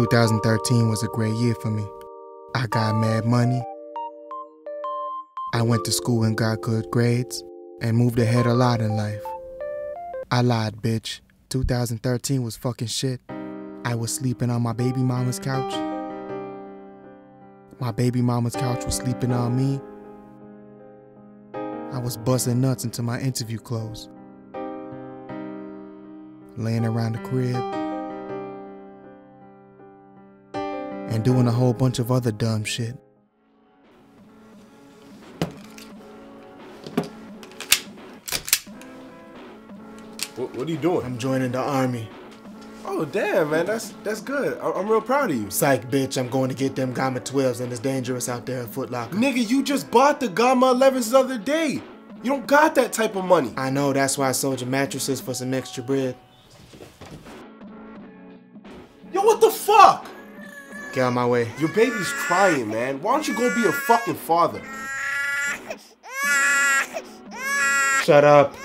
2013 was a great year for me. I got mad money. I went to school and got good grades and moved ahead a lot in life. I lied, bitch. 2013 was fucking shit. I was sleeping on my baby mama's couch. My baby mama's couch was sleeping on me. I was busting nuts until my interview closed. Laying around the crib. And doing a whole bunch of other dumb shit. What, what are you doing? I'm joining the army. Oh damn, man, that's that's good. I- I'm real proud of you. Psych, bitch, I'm going to get them Gamma 12s and it's dangerous out there at Foot Locker. Nigga, you just bought the Gamma 11s the other day. You don't got that type of money. I know, that's why I sold your mattresses for some extra bread. Yo, what the fuck? Get out of my way. Your baby's crying, man. Why don't you go be a fucking father? Shut up.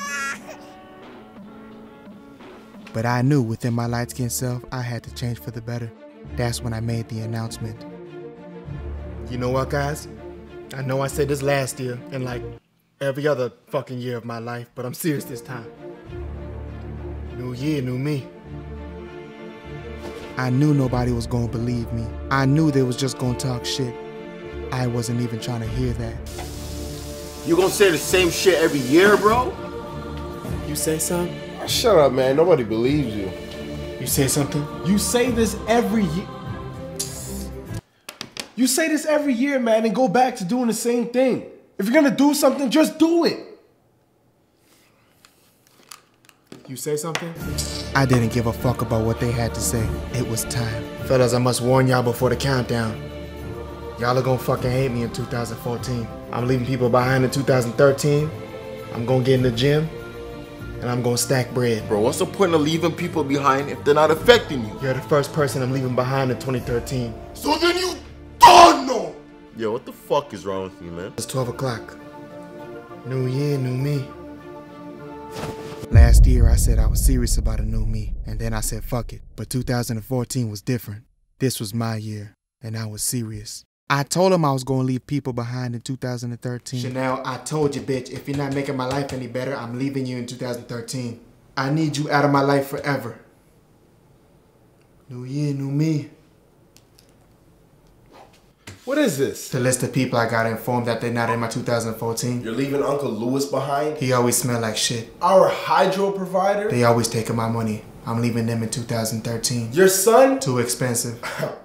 But I knew within my light skinned self I had to change for the better. That's when I made the announcement. You know what, guys? I know I said this last year and like every other fucking year of my life, but I'm serious this time. New year, new me. I knew nobody was gonna believe me. I knew they was just gonna talk shit. I wasn't even trying to hear that. You gonna say the same shit every year, bro? You say something? Shut up, man. Nobody believes you. You say something? You say this every year. You say this every year, man, and go back to doing the same thing. If you're gonna do something, just do it. You say something? I didn't give a fuck about what they had to say. It was time. Fellas, I must warn y'all before the countdown. Y'all are gonna fucking hate me in 2014. I'm leaving people behind in 2013. I'm gonna get in the gym. And I'm gonna stack bread. Bro, what's the point of leaving people behind if they're not affecting you? You're the first person I'm leaving behind in 2013. So then you don't know! Yo, what the fuck is wrong with you, man? It's 12 o'clock. New year, new me. Last year, I said I was serious about a new me, and then I said fuck it. But 2014 was different. This was my year, and I was serious. I told him I was gonna leave people behind in 2013. Chanel, I told you, bitch, if you're not making my life any better, I'm leaving you in 2013. I need you out of my life forever. New year, new me. What is this? The list of people I got informed that they're not in my 2014. You're leaving Uncle Lewis behind? He always smell like shit. Our hydro provider? They always taking my money. I'm leaving them in 2013. Your son? Too expensive.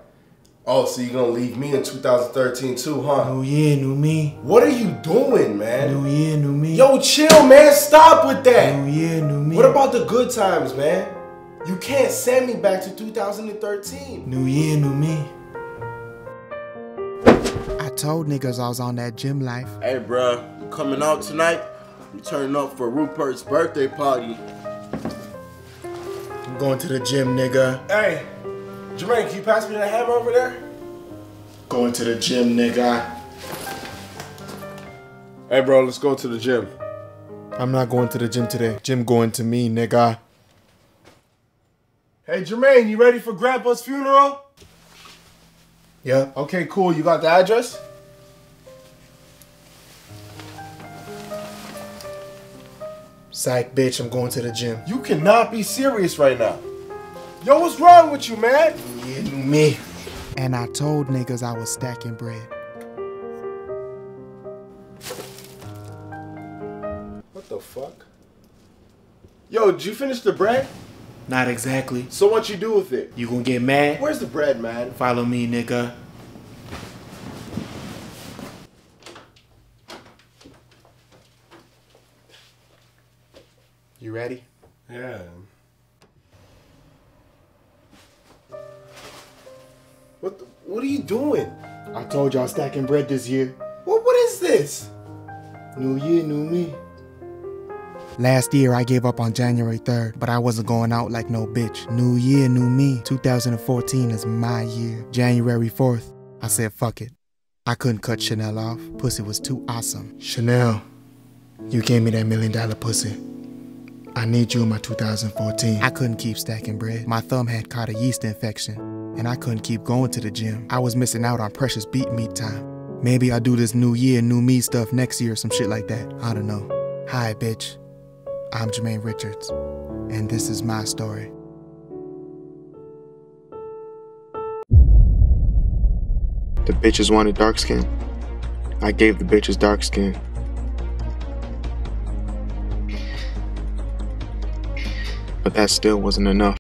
Oh, so you're gonna leave me in 2013 too, huh? New year, new me. What are you doing, man? New year, new me. Yo, chill, man. Stop with that. New year, new me. What about the good times, man? You can't send me back to 2013. New year, new me. I told niggas I was on that gym life. Hey, bruh, you coming out tonight? You turning up for Rupert's birthday party. I'm going to the gym, nigga. Hey, Jermaine, can you pass me that hammer over there? Going to the gym, nigga. Hey, bro, let's go to the gym. I'm not going to the gym today. Gym going to me, nigga. Hey, Jermaine, you ready for Grandpa's funeral? Yep. Okay, cool. You got the address? Psych, bitch, I'm going to the gym. You cannot be serious right now. Yo, what's wrong with you, man? New year, me. And I told niggas I was stacking bread. What the fuck? Yo, did you finish the bread? Not exactly. So what you do with it? You gonna get mad? Where's the bread, man? Follow me, nigga. You ready? Yeah. What the, what are you doing? I told y'all stacking bread this year. What what is this? New year, new me. Last year I gave up on January 3rd, but I wasn't going out like no bitch. New year, new me. 2014 is my year. January 4th, I said fuck it. I couldn't cut Chanel off. Pussy was too awesome. Chanel, you gave me that million dollar pussy. I need you in my 2014. I couldn't keep stacking bread. My thumb had caught a yeast infection. and I couldn't keep going to the gym. I was missing out on precious beat meat time. Maybe I'll do this new year, new me stuff next year or some shit like that. I don't know. Hi, bitch. I'm Jermaine Richards, and this is my story. The bitches wanted dark skin. I gave the bitches dark skin. But that still wasn't enough.